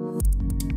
Música